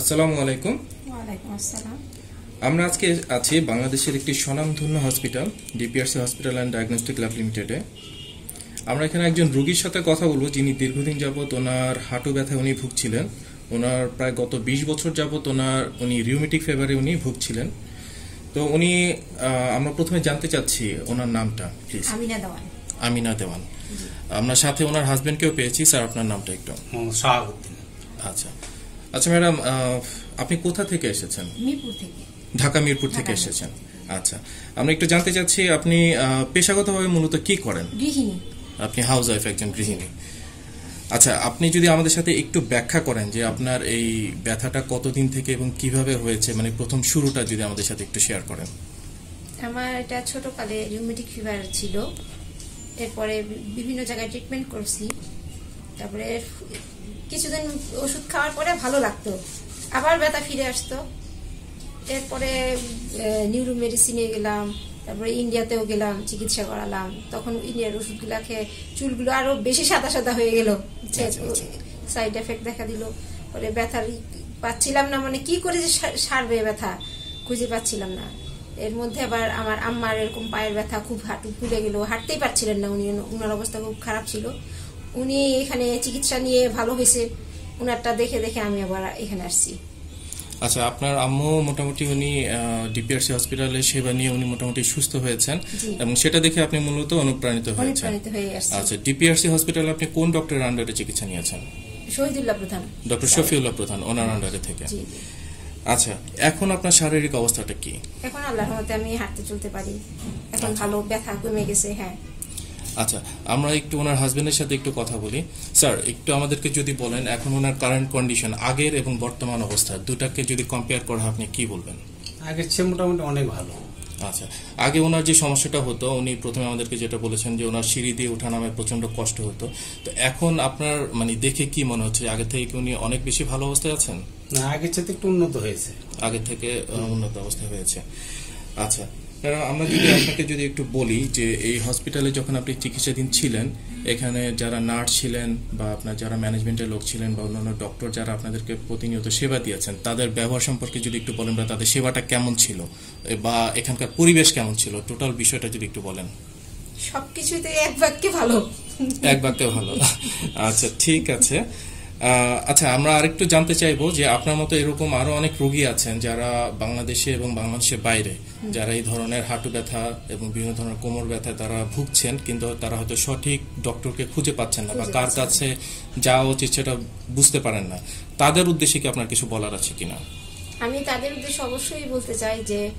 আসসালামু আলাইকুম। আসসালাম। আমরা আজকে আছি বাংলাদেশের একটি স্বনামধন্য hospital DPRC hospital and diagnostic lab লিমিটেডে। আমরা এখানে একজন রোগীর সাথে কথা বলব যিনি দীর্ঘদিন যাবৎ ওনার হাঁটু ব্যথায় উনি ভুগছিলেন। ওনার প্রায় গত বিশ বছর যাবৎ ওনার উনি রিউমেটিক ফেভারে উনি ভুগছিলেন। তো উনি আমরা প্রথমে জানতে চাচ্ছি ওনার নামটা প্লিজ আমিনা দেওয়ান। আমিনা দেওয়ান। আমরা সাথে ওনার হাজবেন্ডকেও পেয়েছি। স্যার আপনার নামটা একটু। শাহাবুদ্দিন। আচ্ছা। আচ্ছা ম্যাডাম আপনি কোথা থেকে এসেছেন? মিরপুর থেকে। ঢাকা মিরপুর থেকে এসেছেন। আচ্ছা আমরা একটু জানতে চাচ্ছি আপনি পেশাগতভাবে মূলত কি করেন? গৃহিণী। আপনি হাউস ওয়াইফ একজন গৃহিণী। আচ্ছা আপনি যদি আমাদের সাথে একটু ব্যাখ্যা করেন যে আপনার এই ব্যথাটা কতদিন থেকে এবং কীভাবে হয়েছে মানে প্রথম শুরুটা যদি আমাদের সাথে একটু শেয়ার করেন। আমার এটা ছোটকালে রিউমেটিক ফিভার ছিল। এরপরে বিভিন্ন জায়গায় ট্রিটমেন্ট করছি। তারপরে কিছুদিন ওষুধ খাওয়ার পরে ভালো লাগতো। আবার ব্যথা ফিরে আসতো। এরপরে নিউরো মেডিসিনে গেলাম তারপরে ইন্ডিয়াতেও গেলাম চিকিৎসা করালাম। তখন ইন্ডিয়ার ওষুধগুলা খেয়ে চুলগুলো আরও বেশি সাদা সাদা হয়ে গেল। সাইড এফেক্ট দেখা দিল। পরে ব্যথার পাচ্ছিলাম না মানে কি করে যে সারবে ব্যথা? খুঁজে পাচ্ছিলাম না। এর মধ্যে আবার আমার আম্মার এরকম পায়ের ব্যথা খুব হাঁটু ফুলে গেল। হাঁটতেই পারছিলেন না উনি। ওনার অবস্থা খুব খারাপ ছিল। উনি এখানে চিকিৎসা নিয়ে ভালো হয়েছে। উনারটা দেখে দেখে আমি আবার এখানে আসছি। আচ্ছা আপনার আম্মু মোটামুটি উনি ডিপিআরসি হসপিটালে সেবা নিয়ে উনি মোটামুটি সুস্থ হয়েছেন এবং সেটা দেখে আপনি মূলত অনুপ্রাণিত হয়েছেন। আচ্ছা ডিপিআরসি হসপিটালে আপনি কোন ডক্টরের আন্ডারে চিকিৎসা নিয়েছেন? শহীদুল্লাহ প্রধান। ডক্টর শফিউল্লাহ প্রধান ওনার আন্ডারে থেকে। আচ্ছা এখন আপনার শারীরিক অবস্থাটা কি? এখন আল্লাহর মতে আমি হাঁটতে চলতে পারি। এখন আচ্ছা। ভালো ব্যথা কমে গেছে হ্যাঁ। আচ্ছা আমরা একটু ওনার হাজবেন্ডের সাথে একটু কথা বলি। স্যার একটু আমাদেরকে যদি বলেন এখন ওনার কারেন্ট কন্ডিশন আগের এবং বর্তমান অবস্থা দুটাকে যদি কম্পেয়ার করা আপনি কি বলবেন? আগের চেয়ে মোটামুটি অনেক ভালো। আচ্ছা আগে ওনার যে সমস্যাটা হতো উনি প্রথমে আমাদেরকে যেটা বলেছেন যে ওনার সিঁড়ি দিয়ে ওঠা নামে প্রচণ্ড কষ্ট হতো। তো এখন আপনার মানে দেখে কি মনে হচ্ছে আগে থেকে কি উনি অনেক বেশি ভালো অবস্থায় আছেন? না আগের চেয়ে একটু উন্নত হয়েছে। আগে থেকে উন্নত অবস্থা হয়েছে। আচ্ছা ম্যাডাম আমরা যদি আপনাকে যদি একটু বলি যে এই হসপিটালে যখন আপনি চিকিৎসাধীন ছিলেন এখানে যারা নার্স ছিলেন বা আপনার যারা ম্যানেজমেন্টের লোক ছিলেন বা অন্যান্য ডক্টর যারা আপনাদেরকে প্রতিনিয়ত সেবা দিয়েছেন তাদের ব্যবহার সম্পর্কে যদি একটু বলেন বা তাদের সেবাটা কেমন ছিল বা এখানকার পরিবেশ কেমন ছিল টোটাল বিষয়টা যদি একটু বলেন। সবকিছুতে এক বাক্যে ভালো। এক বাক্যে ভালো। আচ্ছা ঠিক আছে। আচ্ছা আমরা আরেকটু জানতে চাইব যে আপনার মতো এরকম আরও অনেক রোগী আছেন যারা বাংলাদেশে এবং বাংলাদেশের বাইরে যারা এই ধরনের হাঁটু ব্যথা এবং বিভিন্ন ধরনের কোমর ব্যথা তারা ভুগছেন কিন্তু তারা হয়তো সঠিক ডক্টরকে খুঁজে পাচ্ছেন না বা কার কাছে যাওয়া উচিত সেটা বুঝতে পারেন না। তাদের উদ্দেশ্যে কি আপনার কিছু বলার আছে কিনা? আমি তাদের উদ্দেশ্যে অবশ্যই বলতে চাই যে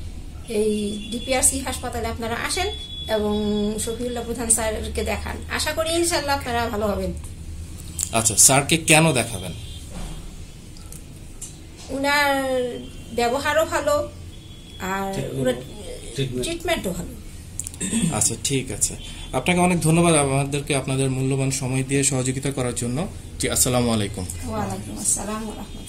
এই ডিপিআরসি হাসপাতালে আপনারা আসেন এবং শফিউল্লাহ প্রধান স্যারকে দেখান। আশা করি ইনশাল্লাহ আপনারা ভালো হবেন। আচ্ছা স্যারকে কেন দেখাবেন? উনার ব্যবহারও ভালো আর ট্রিটমেন্টও ভালো। আচ্ছা ঠিক আছে। আপনাকে অনেক ধন্যবাদ আমাদেরকে আপনাদের মূল্যবান সময় দিয়ে সহযোগিতা করার জন্য। জি আসসালামু আলাইকুম। ওয়ালাইকুম আসসালাম রহমতুল্লাহ।